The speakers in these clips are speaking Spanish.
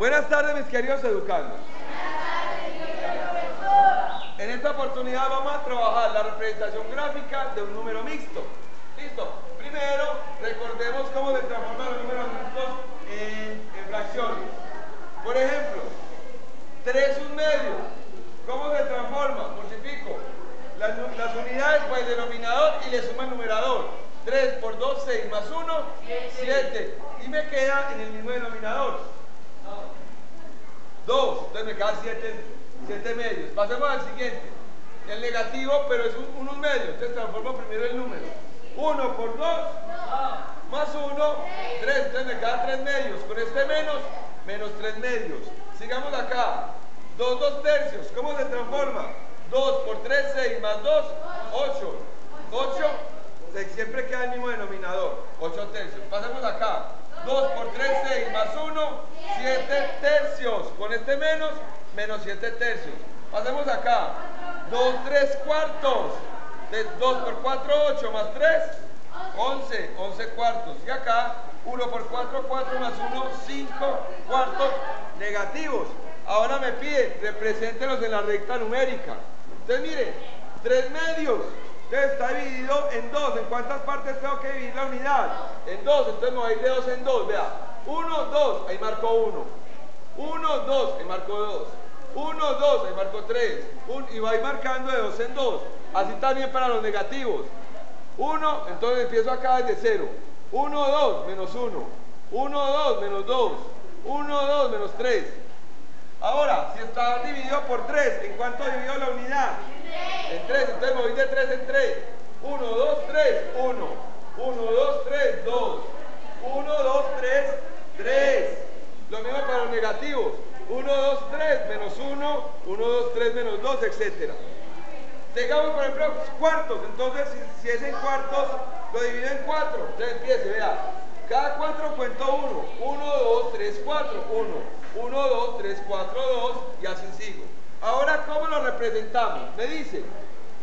Buenas tardes, mis queridos educandos. En esta oportunidad vamos a trabajar la representación gráfica de un número mixto. ¿Listo? Primero, recordemos cómo se transforman los números mixtos en, fracciones. Por ejemplo, 3 un medio. ¿Cómo se transforma? Multiplico las, las unidades por el denominador y le sumo el numerador. 3 por 2, 6 más 1, 7. Y me queda en el mismo denominador. 2. Entonces me quedan 7 medios. Pasemos al siguiente. El negativo, pero es un, unos medios. Entonces transformo primero el número. 1 por 2, más 1, 3. Entonces me quedan 3 medios. Con este menos, menos 3 medios. Sigamos acá. 2, 2 tercios. ¿Cómo se transforma? 2 por 3, 6 más 2, 8. 8, siempre queda el mismo denominador. 8 tercios. Pasemos acá. 2 por 3, 6 más 1, 7 tercios. Con este menos, menos 7 tercios. Pasemos acá. 2, 3 cuartos. De 2 por 4, 8 más 3, 11, 11 cuartos. Y acá, 1 por 4, 4 más 1, 5 cuartos negativos. Ahora me pide, represéntelos en la recta numérica. Entonces mire, 3 medios. Entonces está dividido en 2. ¿En cuántas partes tengo que dividir la unidad? En 2. Entonces me voy a ir de 2 en 2. Vea. 1, 2. Ahí marco 1. 1, 2. Ahí marco 2. 1, 2. Ahí marco 3. y va a ir marcando de 2 en 2. Así también para los negativos. 1. Entonces empiezo acá desde 0. 1, 2. Menos 1. 1, 2. Menos 2. 1, 2. Menos 3. Ahora, si está dividido por 3, ¿en cuánto dividió la unidad? En 3. Entonces voy de 3 en 3. 1, 2, 3, 1. 1, 2, 3, 2. 1, 2, 3, 3. Lo mismo para los negativos. 1, 2, 3, menos 1, 1, 2, 3, menos 2, etc. Sigamos, por ejemplo, cuartos. Entonces, si, si, es en cuartos, lo divido en 4. Entonces empiece, vea. Cada 4 cuento 1. 1, 2, 3, 4, 1. 1, 2, 3, 4, 2 y así sigo. Ahora, ¿cómo lo representamos? Me dice,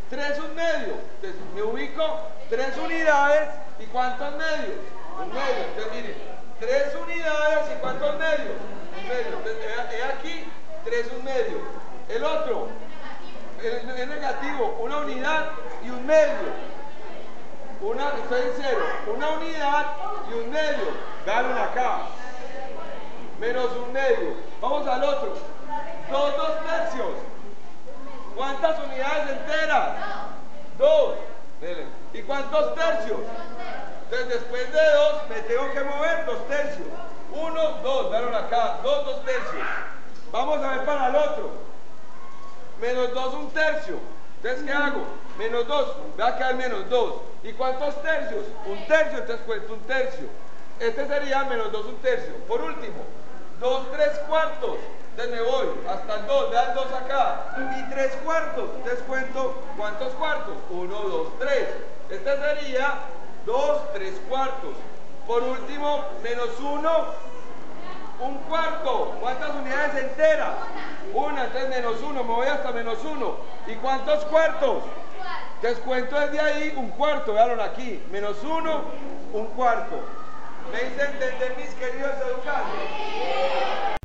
3 un medio. Entonces, me ubico 3 unidades y ¿cuántos medios? Un medio. Entonces, miren, 3 unidades y ¿cuántos medios? Un medio. Entonces, he aquí 3 un medio. El otro, es negativo, una unidad y un medio. Una, estoy en cero, una unidad y un medio. Vean acá menos un medio. Vamos al otro. Dos, dos tercios. ¿Cuántas unidades enteras? Dos. ¿Y cuántos tercios? Entonces después de dos me tengo que mover dos tercios. Uno, dos, vean acá, dos, dos tercios. Vamos a ver para el otro. Menos dos, un tercio. Entonces, ¿qué hago? Menos dos, va a quedar menos dos. ¿Y cuántos tercios? Un tercio, entonces cuento un tercio. Este sería menos dos, un tercio. Por último, 2 3 cuartos. Entonces me voy hasta el 2, vean 2 acá. Y 3 cuartos. Entonces cuento, ¿cuántos cuartos? 1, 2, 3. Este sería 2, 3 cuartos. Por último, menos 1, un cuarto. ¿Cuántas unidades enteras? Una, entonces menos 1, me voy hasta menos 1. ¿Y cuántos cuartos? Entonces cuento desde ahí un cuarto, veanlo aquí. Menos 1, un cuarto. ¿Me hice entender mis queridos educandos?